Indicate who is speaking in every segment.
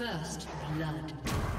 Speaker 1: First blood.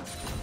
Speaker 1: you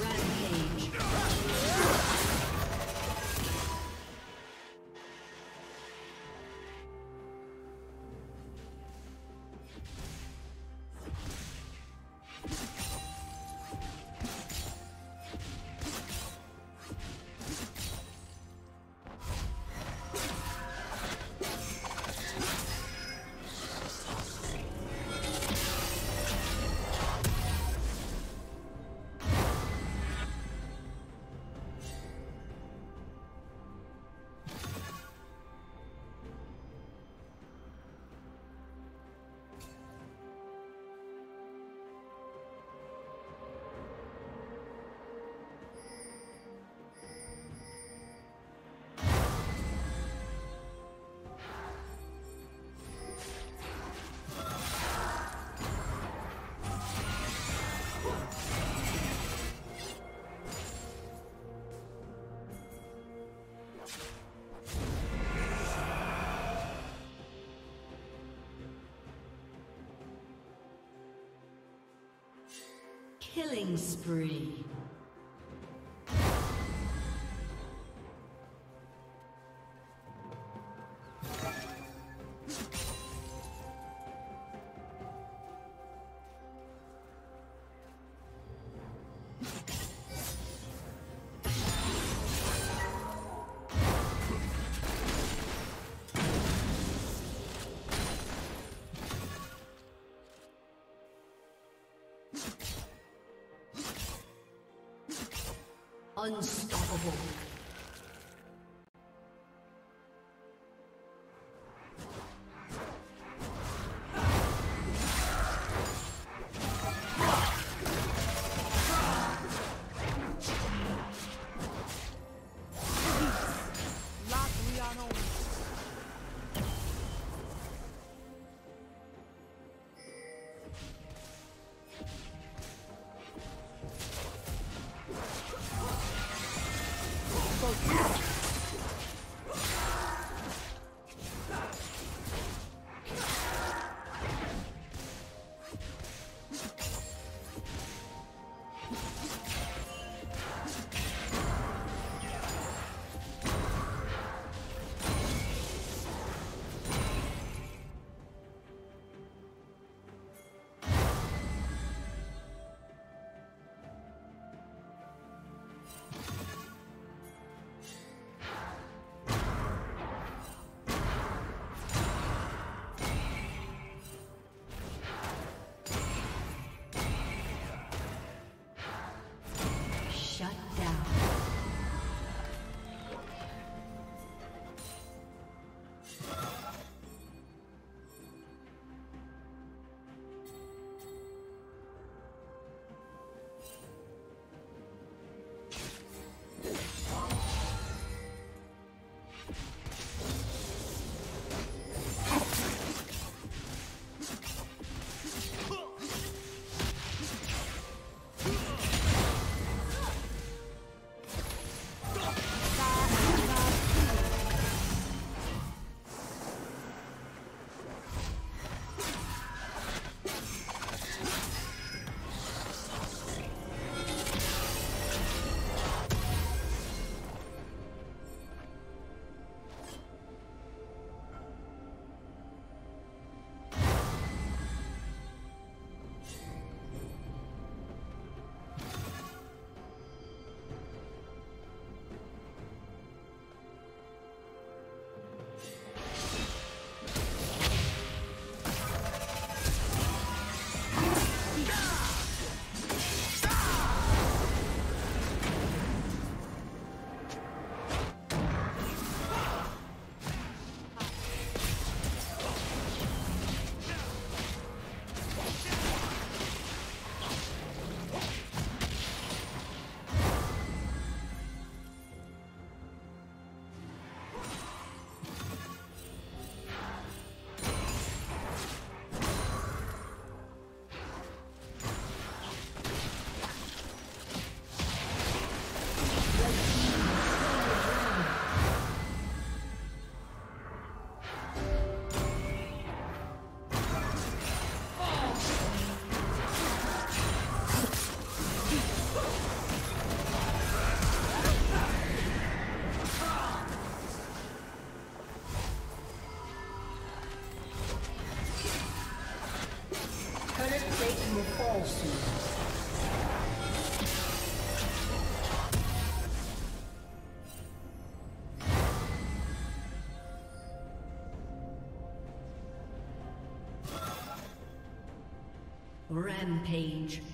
Speaker 1: Red Killing spree. Unstoppable. Rampage.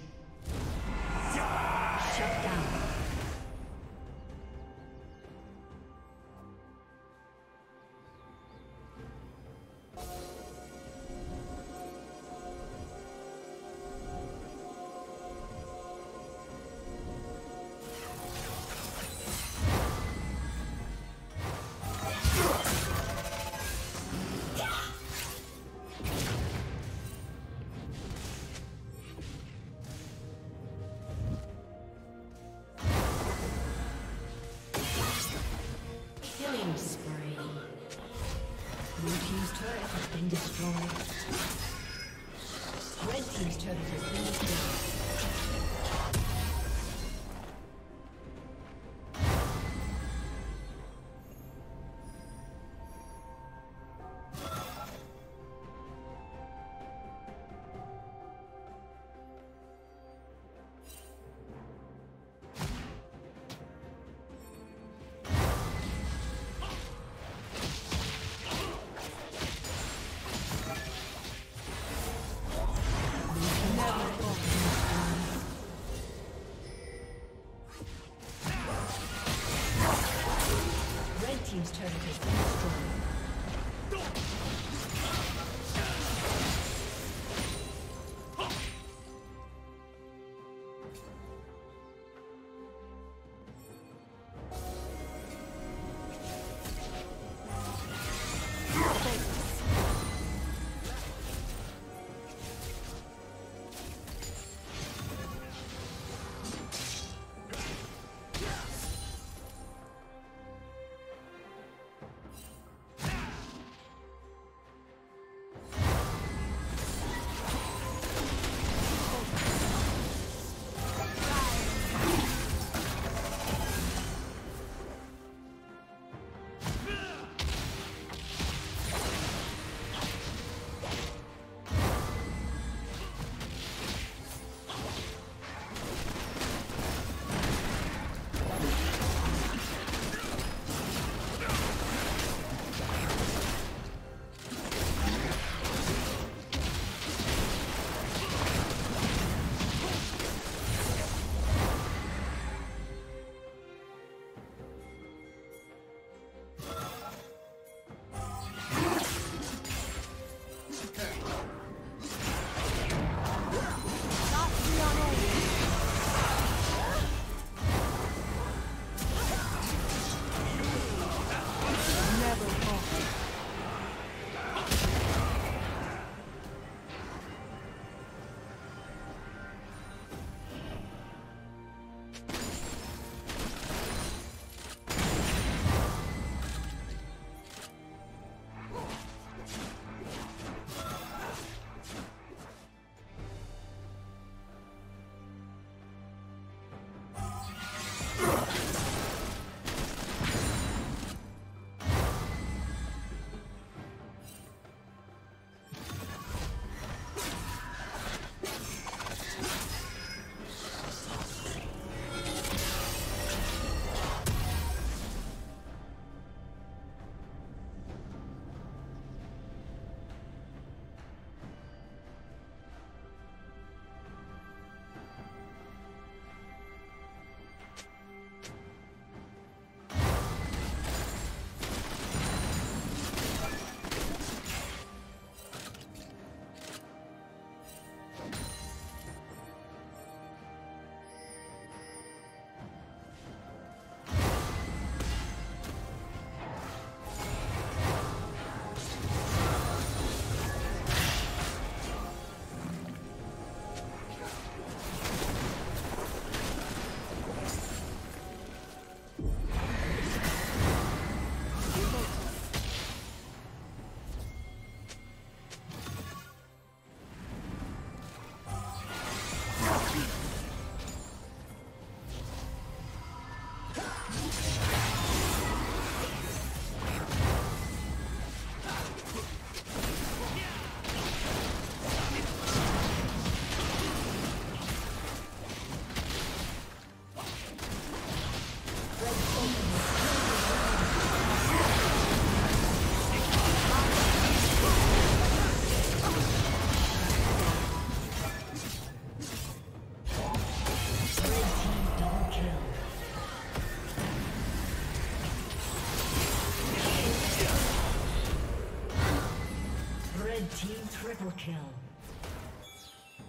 Speaker 1: Aced.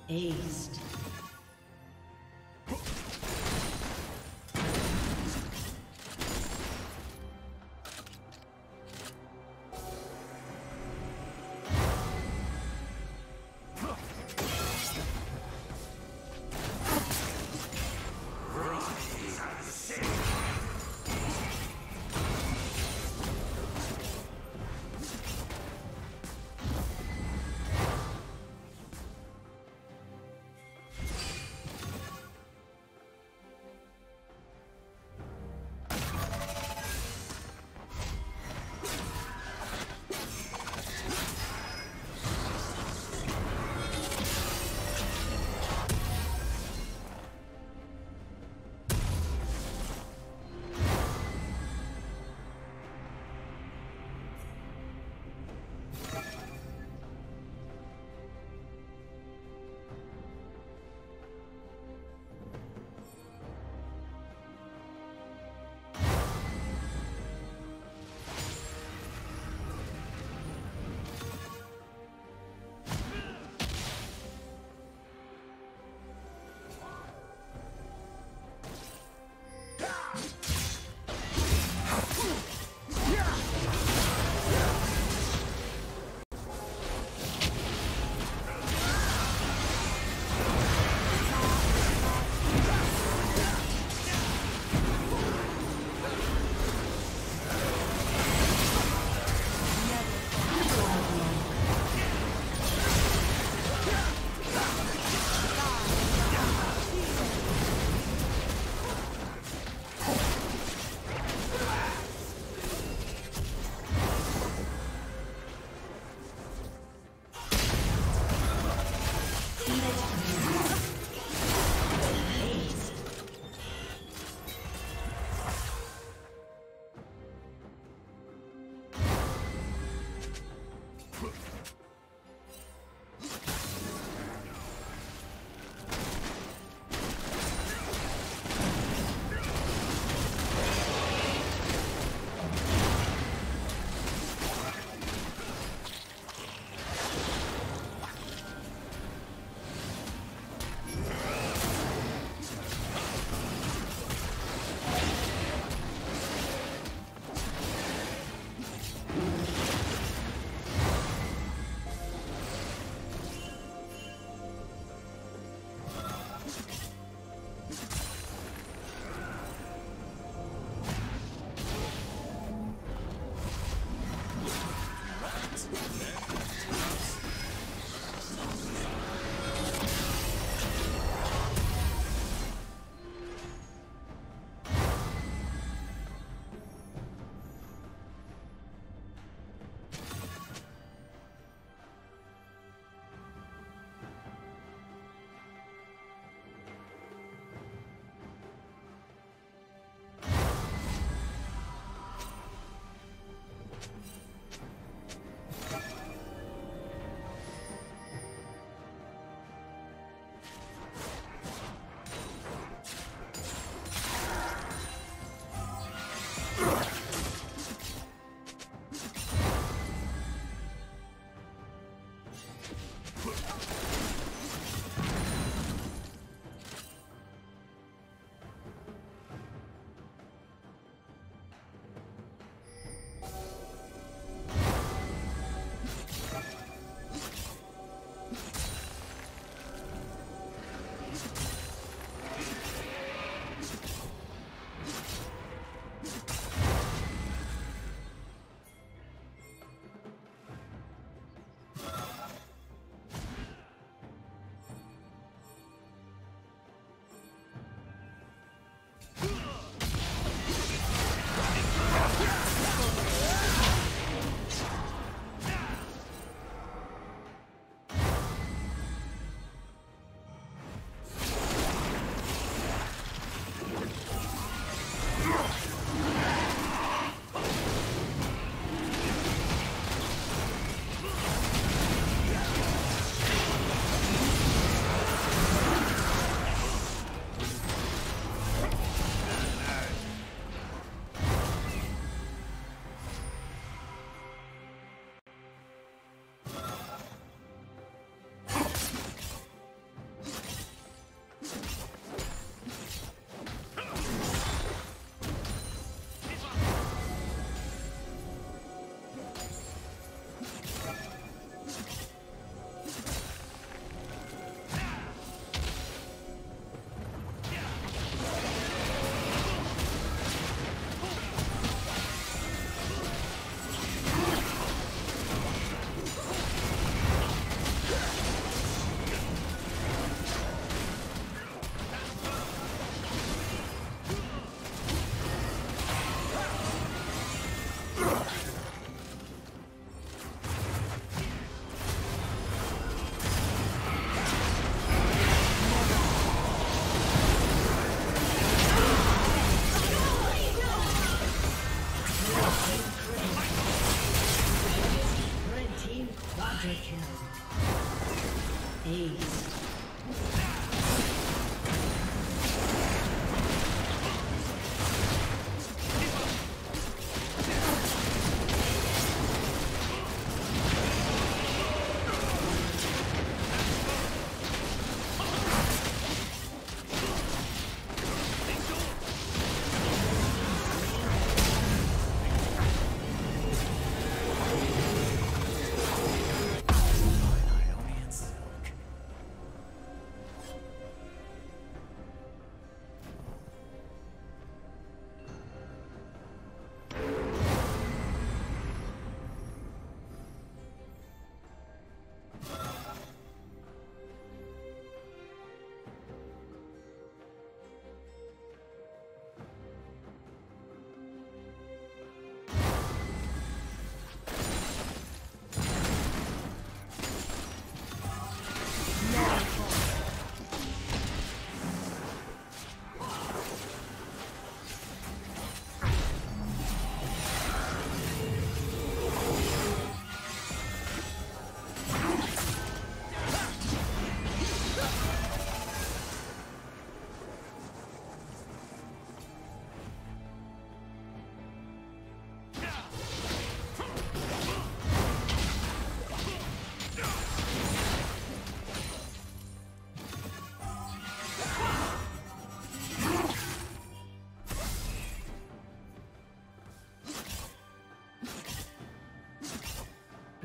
Speaker 1: Monster